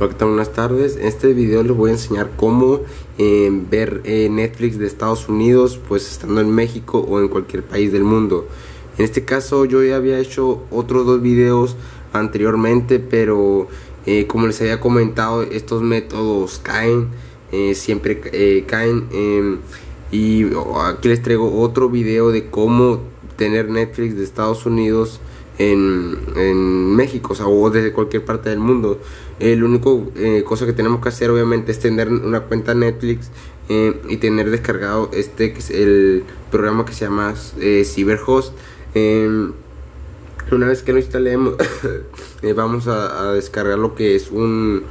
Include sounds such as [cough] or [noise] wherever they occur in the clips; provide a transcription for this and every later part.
Hola, ¿qué tal? Buenas tardes. En este video les voy a enseñar cómo eh, ver eh, Netflix de Estados Unidos, pues estando en México o en cualquier país del mundo. En este caso yo ya había hecho otros dos videos anteriormente, pero eh, como les había comentado, estos métodos caen, siempre caen. Em, y oh, aquí les traigo otro video de cómo tener Netflix de Estados Unidos en, México, o, sea, o desde cualquier parte del mundo. El único eh, cosa que tenemos que hacer obviamente es tener una cuenta Netflix eh, y tener descargado este el programa que se llama eh, CyberHost. Em, una vez que lo instalemos, [coughs] vamos a, descargar lo que es un...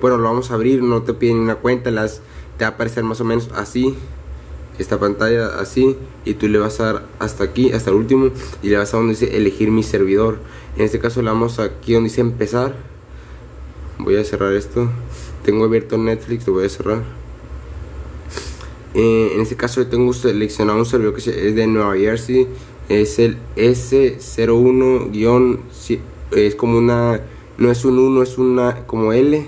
bueno, lo vamos a abrir, no te piden una cuenta, las, te va a aparecer más o menos así esta pantalla así y tú le vas a dar hasta aquí, hasta el último y le vas a donde dice elegir mi servidor. En este caso le damos aquí donde dice empezar. Voy a cerrar esto. Tengo abierto Netflix, lo voy a cerrar. Eh, en este caso yo tengo seleccionado un servidor que es de Nueva Jersey. Es el S01- es como una no es un 1, es una como L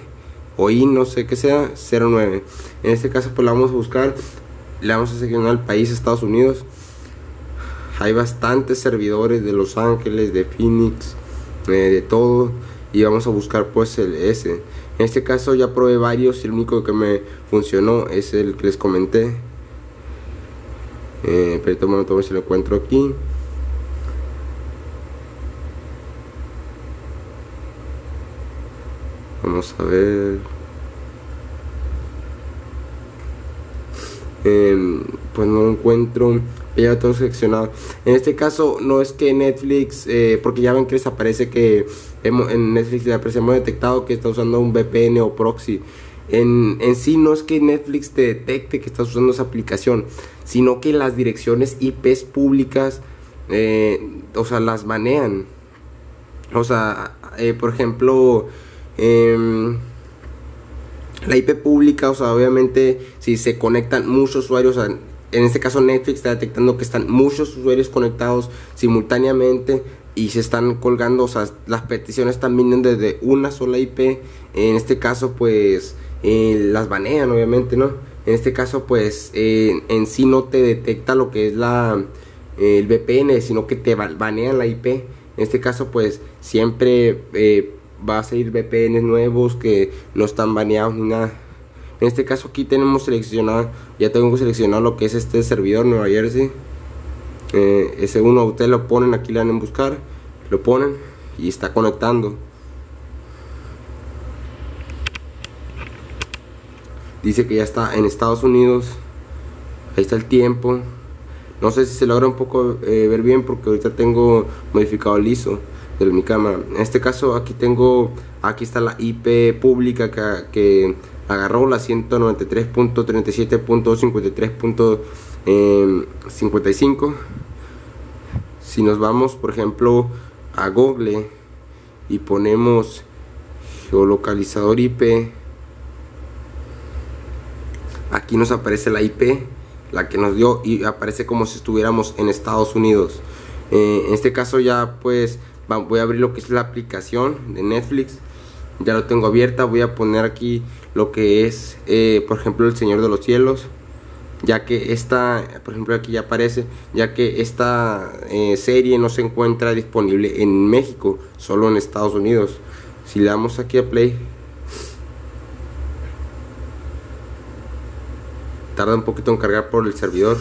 o I, no sé qué sea, 09. En este caso pues la vamos a buscar le vamos a seleccionar al país Estados Unidos. Hay bastantes servidores de Los Ángeles, de Phoenix, eh, de todo. Y vamos a buscar pues el S. En este caso ya probé varios el único que me funcionó es el que les comenté. Eh, pero a ver si lo encuentro aquí. Vamos a ver. Em, pues no encuentro. Ya todo seleccionado en este caso no es que Netflix eh, porque ya ven que les aparece que en Netflix le aparece hemos detectado que está usando un VPN o proxy. En, en sí no es que Netflix te detecte que estás usando esa aplicación sino que las direcciones IPs públicas eh, o sea las manean o sea eh, por ejemplo eh, la IP pública, o sea, obviamente si se conectan muchos usuarios, en este caso Netflix está detectando que están muchos usuarios conectados simultáneamente y se están colgando, o sea, las peticiones están viniendo desde una sola IP, en este caso pues eh, las banean obviamente, ¿no? En este caso pues eh, en sí no te detecta lo que es la el VPN, sino que te banean la IP. En este caso pues siempre... Va a salir VPNs nuevos que no están baneados ni nada. En este caso aquí tenemos seleccionado, ya tengo seleccionado lo que es este servidor Nueva Jersey. Eh, ese uno ustedes lo ponen, aquí le dan en buscar, lo ponen y está conectando. Dice que ya está en Estados Unidos. Ahí está el tiempo. No sé si se logra un poco eh, ver bien porque ahorita tengo modificado el ISO de mi cámara. En este caso aquí tengo, aquí está la IP pública que, agarró la 193.37.53.55. Si nos vamos, por ejemplo, a Google y ponemos geolocalizador IP, aquí nos aparece la IP, la que nos dio y aparece como si estuviéramos en Estados Unidos. Eh, en este caso ya pues voy a abrir lo que es la aplicación de Netflix. Ya lo tengo abierta. Voy a poner aquí lo que es eh, por ejemplo el Señor de los Cielos. Ya que esta por ejemplo aquí ya aparece ya que esta eh, serie no se encuentra disponible en México solo en Estados Unidos. Si le damos aquí a play. Tarda un poquito en cargar por el servidor.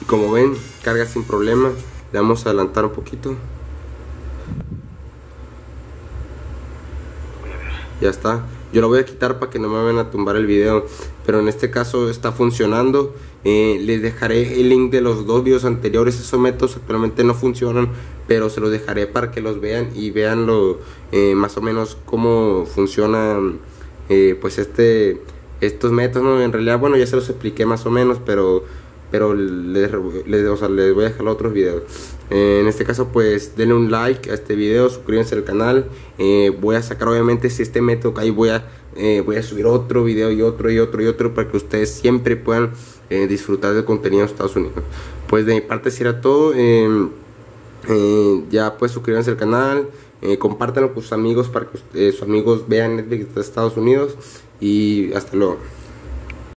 Y como ven carga sin problema. Le vamos a adelantar un poquito ya está. Yo lo voy a quitar para que no me vayan a tumbar el video pero en este caso está funcionando. Eh, les dejaré el link de los dos videos anteriores esos métodos actualmente no funcionan pero se los dejaré para que los vean y vean lo, eh, más o menos cómo funciona eh, pues este estos métodos en realidad bueno ya se los expliqué más o menos pero pero les, les, voy a dejar otros videos. Eh, en este caso pues denle un like a este video suscríbanse al canal. Eh, voy a sacar obviamente si este método ahí voy a eh, voy a subir otro video y otro y otro y otro para que ustedes siempre puedan disfrutar del contenido de Estados Unidos. Pues de mi parte será todo. Em, ya pues suscríbanse al canal. Compártanlo con sus amigos para que sus amigos vean Netflix de Estados Unidos. Y hasta luego.